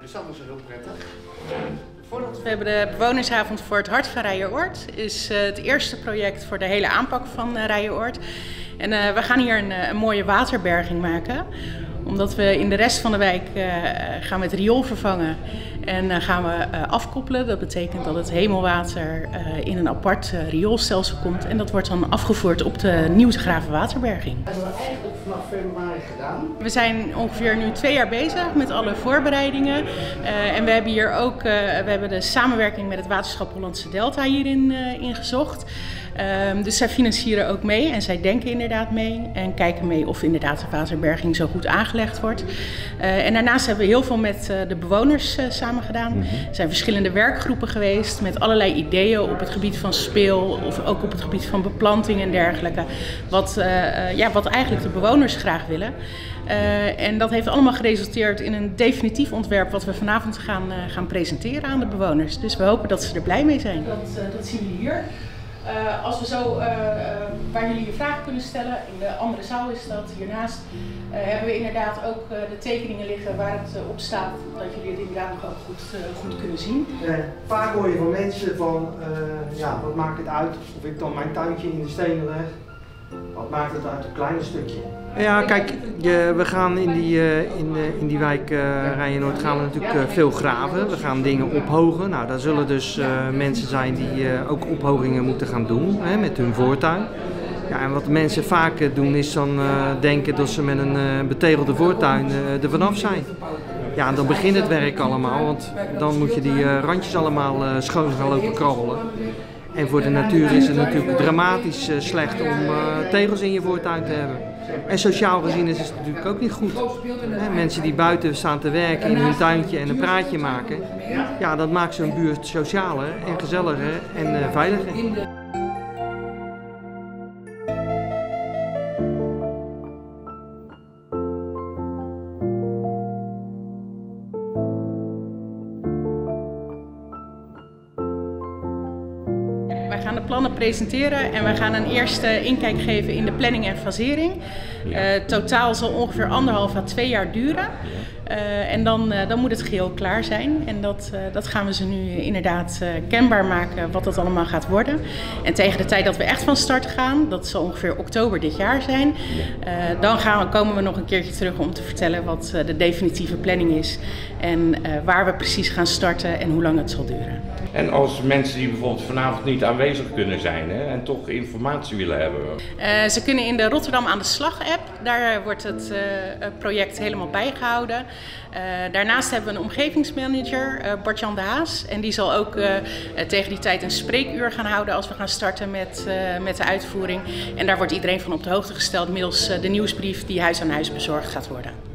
Dus dat was heel prettig. We hebben de bewonersavond voor het Hart van Rijenoord. is uh, het eerste project voor de hele aanpak van uh, Rijenoord. En uh, we gaan hier een, een, mooie waterberging maken. Omdat we in de rest van de wijk gaan we het riool vervangen. En gaan we afkoppelen. Dat betekent dat het hemelwater in een apart rioolstelsel komt. En dat wordt dan afgevoerd op de nieuw te graven waterberging. Dat hebben we eigenlijk vanaf februari gedaan. We zijn ongeveer nu twee jaar bezig met alle voorbereidingen. en we hebben hier ook we hebben de samenwerking met het Waterschap Hollandse Delta hierin uh, ingezocht. Um, dus zij financieren ook mee en zij denken inderdaad mee en kijken mee of inderdaad de waterberging zo goed aangelegd wordt. Uh, en daarnaast hebben we heel veel met uh, de bewoners uh, samen gedaan. Mm -hmm. Er zijn verschillende werkgroepen geweest met allerlei ideeën op het gebied van speel of ook op het gebied van beplanting en dergelijke. Wat, ja, wat eigenlijk de bewoners graag willen. en dat heeft allemaal geresulteerd in een definitief ontwerp wat we vanavond gaan, gaan presenteren aan de bewoners. Dus we hopen dat ze er blij mee zijn. Dat, dat zien jullie hier. Uh, als we zo, uh, waar jullie je vragen kunnen stellen, in de andere zaal is dat, hiernaast, hebben we inderdaad ook de tekeningen liggen waar het op staat, dat jullie het inderdaad nog ook goed, goed kunnen zien. vaak hoor je van mensen van, ja, wat maakt het uit of ik dan mijn tuintje in de stenen leg? Wat maakt het uit een kleine stukje? Ja, kijk, je, we gaan in die, uh, in, uh, in die wijk uh, Rijenoord gaan we natuurlijk veel graven. We gaan dingen ophogen. Nou, daar zullen dus mensen zijn die ook ophogingen moeten gaan doen hè, met hun voortuin. Ja, en wat mensen vaak doen is dan denken dat ze met een betegelde voortuin er vanaf zijn. Ja, dan begint het werk allemaal, want dan moet je die randjes allemaal schoon gaan lopen krabbelen. En voor de natuur is het natuurlijk dramatisch slecht om tegels in je voortuin te hebben. En sociaal gezien is het natuurlijk ook niet goed. mensen die buiten staan te werken in hun tuintje en een praatje maken, ja, dat maakt zo'n buurt socialer en gezelliger en veiliger. Wij gaan de plannen presenteren en we gaan een eerste inkijk geven in de planning en fasering. Uh, totaal zal ongeveer anderhalf à twee jaar duren. Uh, en dan, uh, dan moet het geheel klaar zijn. En dat, dat gaan we ze nu inderdaad kenbaar maken wat dat allemaal gaat worden. En tegen de tijd dat we echt van start gaan, dat zal ongeveer oktober dit jaar zijn, dan gaan we, komen we nog een keertje terug om te vertellen wat de definitieve planning is. En waar we precies gaan starten en hoe lang het zal duren. En als mensen die bijvoorbeeld vanavond niet aanwezig kunnen zijn hè, en toch informatie willen hebben? Uh, ze kunnen in de Rotterdam aan de Slag app, daar wordt het uh, project helemaal bijgehouden. Uh, daarnaast hebben we een omgevingsmanager, Bartjan de Haas. En die zal ook tegen die tijd een spreekuur gaan houden als we gaan starten met, met de uitvoering. En daar wordt iedereen van op de hoogte gesteld middels de nieuwsbrief die huis aan huis bezorgd gaat worden.